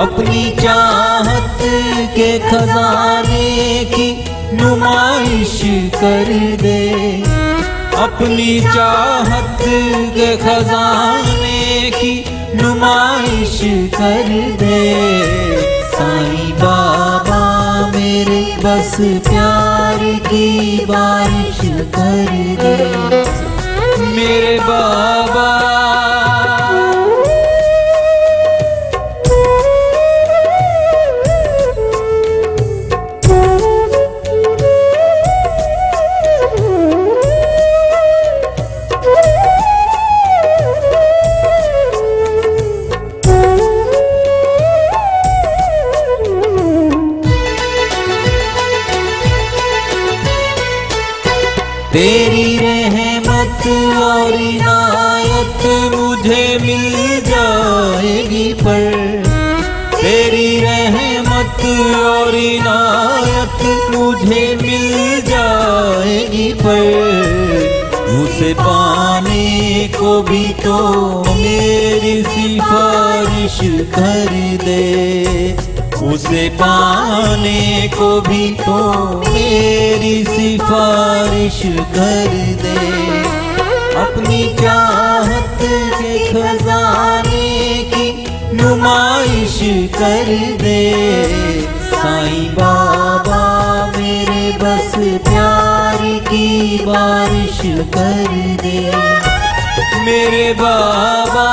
अपनी चाहत के खजाने की नुमाइश कर दे। अपनी चाहत के खजाने की नुमाइश कर दे। साईं बाबा मेरे बस प्यार की बारिश कर दे। मेरे बाबा तेरी रहमत और इनायत मुझे मिल जाएगी पर। तेरी रहमत और इनायत मुझे मिल जाएगी पर। उसे पाने को भी तो मेरी सिफारिश कर दे। उसे पाने को भी तो मेरी सिफारिश कर दे। अपनी चाहत के खजाने की नुमाइश कर दे। साईं बाबा मेरे बस प्यार की बारिश कर दे। मेरे बाबा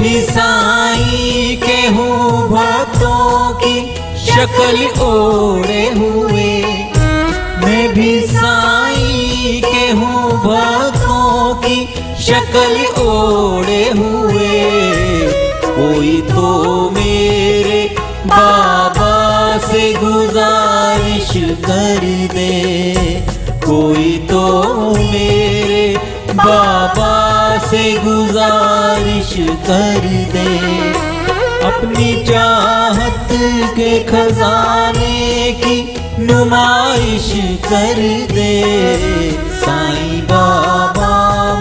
भी साईं के हूँ भक्तों की शक्ल ओढ़े हुए। मैं भी साई के हूँ भक्तों की शक्ल ओढ़े हुए। कोई तो मेरे बाबा से गुजारिश कर दे। कोई तो मेरे बाबा से गुजारिश कर दे। अपनी चाहत के खजाने की नुमाइश कर दे। साईं बाबा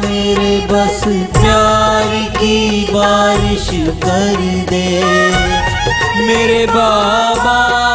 मेरे बस प्यार की बारिश कर दे। मेरे बाबा